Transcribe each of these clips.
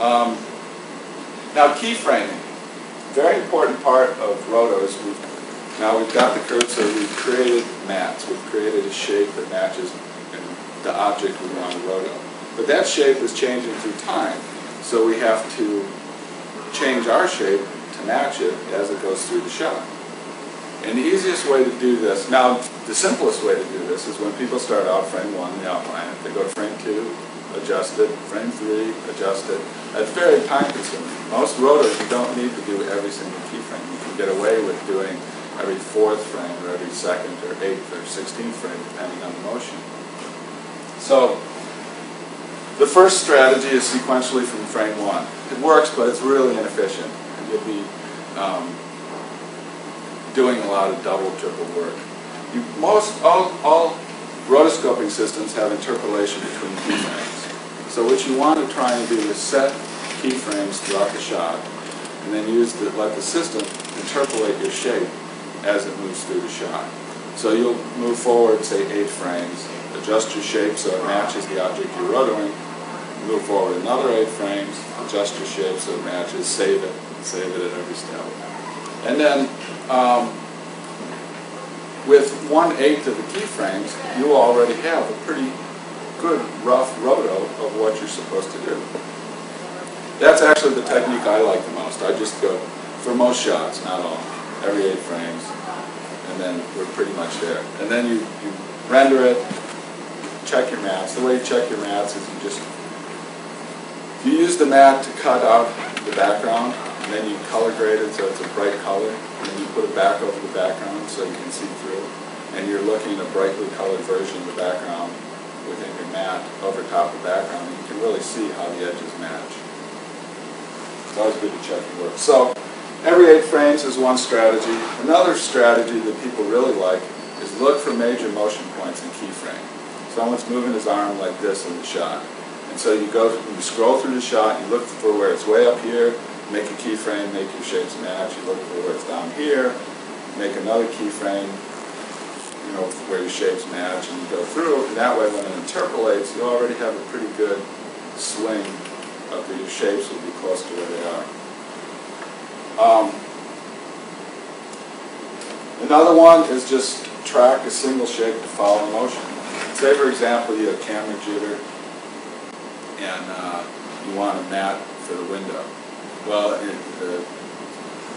Um, now keyframing, very important part of rotos. We've, now we've got the curve, so we've created mats. We've created a shape that matches the object we want to roto. But that shape is changing through time, so we have to change our shape to match it as it goes through the shot. And the easiest way to do this, now the simplest way to do this is when people start out frame one, they outline it, they go to frame two, adjust it, frame three, adjust it. That's very time consuming. Most rotos you don't need to do every single keyframe. You can get away with doing every fourth frame or every second or eighth or sixteenth frame depending on the motion. So the first strategy is sequentially from frame one. It works, but it's really inefficient. You'll be um, doing a lot of double, triple work. You, most, all, all rotoscoping systems have interpolation between keyframes. So what you want to try and do is set keyframes throughout the shot, and then use the, let the system interpolate your shape as it moves through the shot. So you'll move forward, say, eight frames, adjust your shape so it matches the object you're rotoing, move forward another eight frames, adjust your shape so it matches, save it, save it at every step. And then um, with one-eighth of the keyframes, you already have a pretty good rough roto of what you're supposed to do. That's actually the technique I like the most. I just go, for most shots, not all, every eight frames, and then we're pretty much there. And then you, you render it, check your mats. The way you check your mats is you just, you use the mat to cut out the background, and then you color grade it so it's a bright color, and then you put it back over the background so you can see through. And you're looking at a brightly colored version of the background within your mat over top of the background, and you can really see how the edges match. It's always good to check your work. So every eight frames is one strategy. Another strategy that people really like is look for major motion points in keyframe. Someone's moving his arm like this in the shot. And so you go, you scroll through the shot, you look for where it's way up here, make a keyframe, make your shapes match. You look for where it's down here, make another keyframe, you know, where your shapes match, and you go through. And that way, when it interpolates, you already have a pretty good swing of the, shapes will be close to where they are. Um, another one is just track a single shape to follow motion. Say, for example, you have camera jitter, and uh, you want a mat for the window. Well, the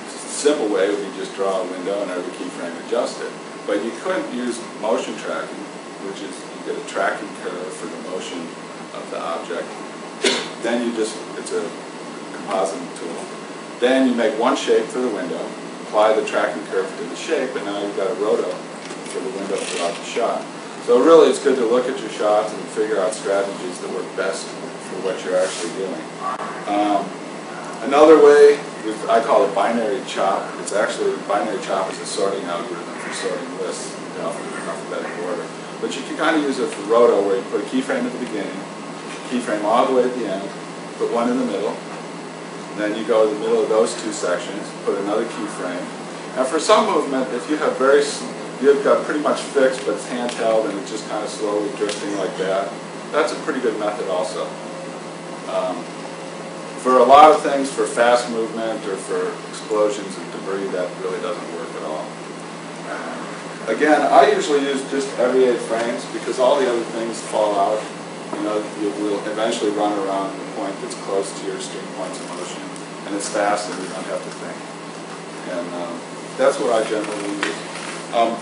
simple way would be just draw a window and every keyframe adjust it. But you couldn't use motion tracking, which is you get a tracking curve for the motion of the object. Then you just, it's a compositing tool. Then you make one shape for the window, apply the tracking curve to the shape, and now you've got a roto for the window throughout the shot. So really it's good to look at your shots and figure out strategies that work best for what you're actually doing. Um, Another way, I call it binary chop. It's actually, binary chop is a sorting algorithm for sorting lists in alphabetical order. But you can kind of use it for roto where you put a keyframe at the beginning, keyframe all the way at the end, put one in the middle, then you go to the middle of those two sections, put another keyframe. Now for some movement, if you have very, you've got pretty much fixed, but it's handheld and it's just kind of slowly drifting like that, that's a pretty good method also. Um, for a lot of things, for fast movement or for explosions of debris, that really doesn't work at all. Again, I usually use just every eight frames because all the other things fall out. You know, you will eventually run around the point that's close to your stream points of motion, and it's fast and you don't have to think. And um, that's what I generally use. Um,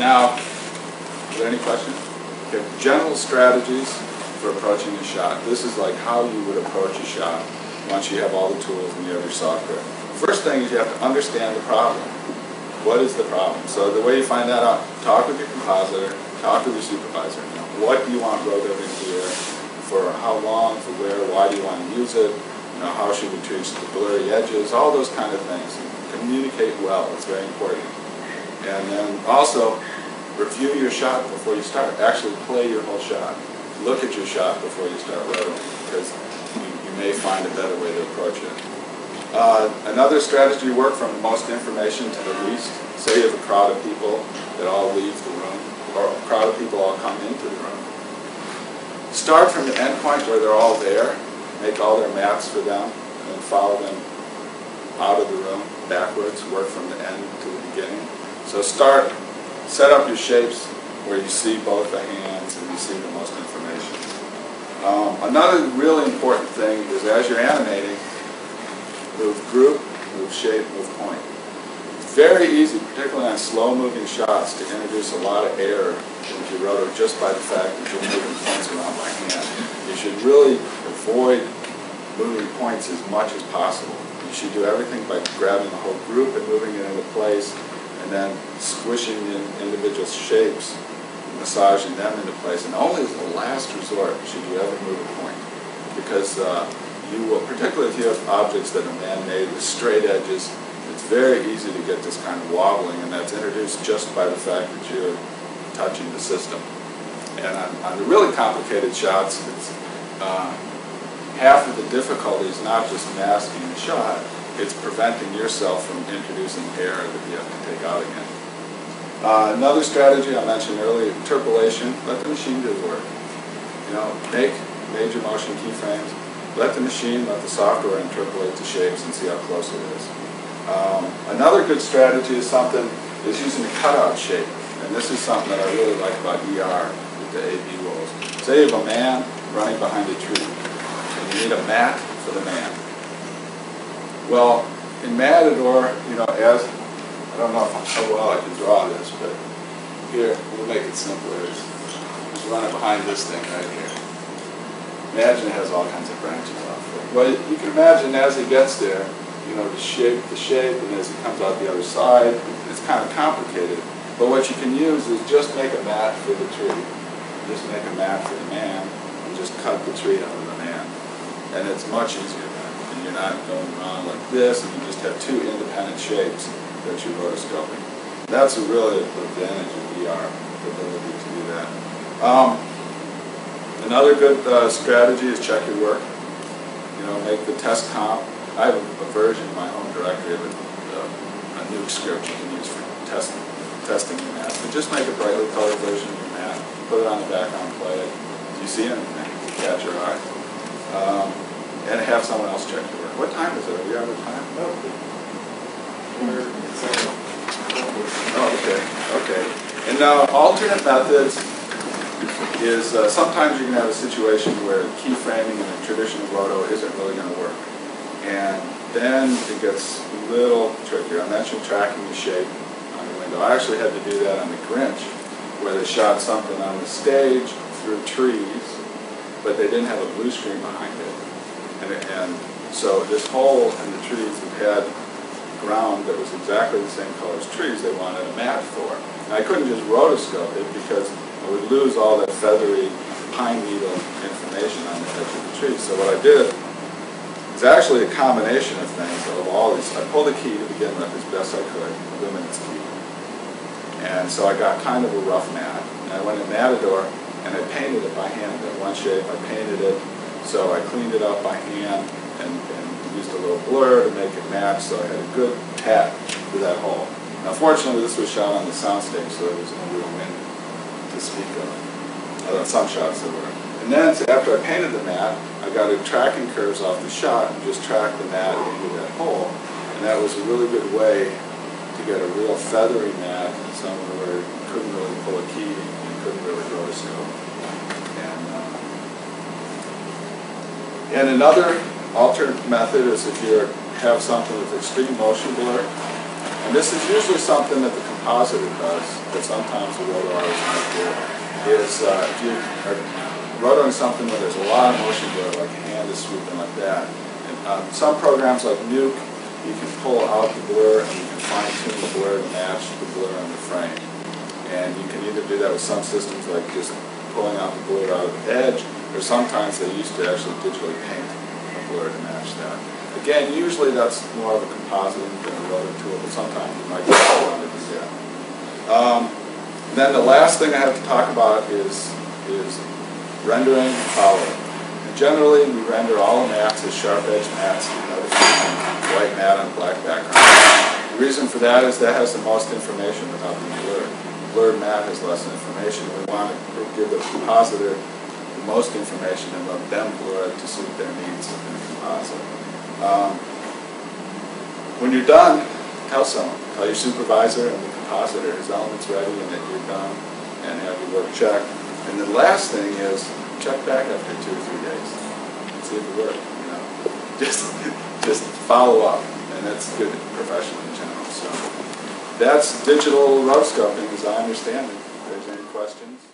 now, are there any questions? Okay, general strategies for approaching a shot. This is like how you would approach a shot once you have all the tools and you have your software. First thing is you have to understand the problem. What is the problem? So the way you find that out, talk with your compositor, talk with your supervisor. You know, what do you want rotoed in here? For how long? For where? Why do you want to use it? You know, how should we treat the blurry edges? All those kind of things. Communicate well. It's very important. And then also review your shot before you start. Actually play your whole shot look at your shot before you start rotoing because you, you, may find a better way to approach it. Uh, another strategy work from the most information to the least. Say you have a crowd of people that all leave the room or a crowd of people all come into the room. Start from the endpoint where they're all there make all their maps for them, and then follow them out of the room backwards, work from the end to the beginning. So start, set up your shapes where you see both the hands and you see the. Um, another really important thing is as you're animating, move group, move shape, move point. Very easy, particularly on slow-moving shots, to introduce a lot of error into your roto just by the fact that you're moving points around by hand. You should really avoid moving points as much as possible. You should do everything by grabbing the whole group and moving it into place, and then squishing in individual shapes, massaging them into place. And only as a last resort should you ever move a point, because uh, you will, particularly if you have objects that are man-made with straight edges, it's very easy to get this kind of wobbling, and that's introduced just by the fact that you're touching the system. And on, on the really complicated shots, it's uh, half of the difficulty is not just masking the shot, it's preventing yourself from introducing air that you have to take out again. Uh, another strategy I mentioned earlier, interpolation, let the machine do the work. You know, make major motion keyframes, let the machine, let the software interpolate the shapes and see how close it is. Um, another good strategy is something, is using a cutout shape. And this is something that I really like about ER with the AB rolls. Say you have a man running behind a tree, and you need a mat for the man. Well, in Matador, you know, as, I don't know if I'm so well I can draw this, but here, we'll make it simpler. He's running behind this thing right here. Imagine it has all kinds of branches off it. Well, you can imagine as he gets there, you know, the shape, the shape, and as he comes out the other side, it's kind of complicated. But what you can use is just make a mat for the tree. Just make a mat for the man, and just cut the tree out of the man. And it's much easier then. And you're not going around like this, and you just have two independent shapes that you're rotoscoping. That's a really advantage of VR, the ability to do that. Um, another good uh, strategy is check your work. You know, make the test comp. I have a, version in my home directory of a, uh, a nuke script you can use for testing testing your math. But just make a brightly colored version of your math. Put it on the background, play it. Do you see anything? Catch your eye. Um, and have someone else check your work. What time is it? Are we out of time? Oh, okay, okay. And now alternate methods is uh, sometimes you're going to have a situation where keyframing in a traditional roto isn't really going to work. And then it gets a little trickier. I mentioned tracking the shape on the window. I actually had to do that on the Grinch, where they shot something on the stage through trees, but they didn't have a blue screen behind it. And, and so this hole in the trees that had ground that was exactly the same color as trees they wanted a mat for. And I couldn't just rotoscope it because I would lose all that feathery pine needle information on the edge of the tree. So what I did is actually a combination of things of all these. I pulled the key to begin with as best I could, a luminance key. And so I got kind of a rough mat. And I went in Matador and I painted it by hand. That one shape, I painted it. So I cleaned it up by hand and, a little blur to make it match. So I had a good pat to that hole. Now fortunately this was shot on the soundstage, so there was no real wind to speak of. Although some shots there were. And then after I painted the mat, I got a tracking curves off the shot and just tracked the mat into that hole. And that was a really good way to get a real feathery mat, somewhere where you couldn't really pull a key and couldn't really rotoscope. And, uh, and another alternate method is if you have something with extreme motion blur. And this is usually something that the compositor does, but sometimes the roto artist might do, is uh, if you are rotoring something where there's a lot of motion blur, like a hand is sweeping like that. And um, some programs like Nuke, you can pull out the blur and you can fine tune the blur to match the blur on the frame. And you can either do that with some systems like just pulling out the blur out of the edge, or sometimes they used to actually digitally paint blur to match that. Again, usually that's more of a compositing than a roto tool, but sometimes you might just want to do that. Um, then the last thing I have to talk about is, is rendering and. And generally, we render all the mats as sharp edge mats, you know, white mat on black background. The reason for that is that has the most information without being blurred. Blurred mat has less information. We want to give the compositor the the most information let them glue it to suit their needs in the composite. Um, When you're done, tell someone, tell your supervisor and the compositor his element's ready and that you're done and have your work checked. And the last thing is, check back after two or three days, And see if it worked, you know? Just, just follow up, and that's good professional in general, so. That's digital rotoscoping as I understand it. If there's any questions?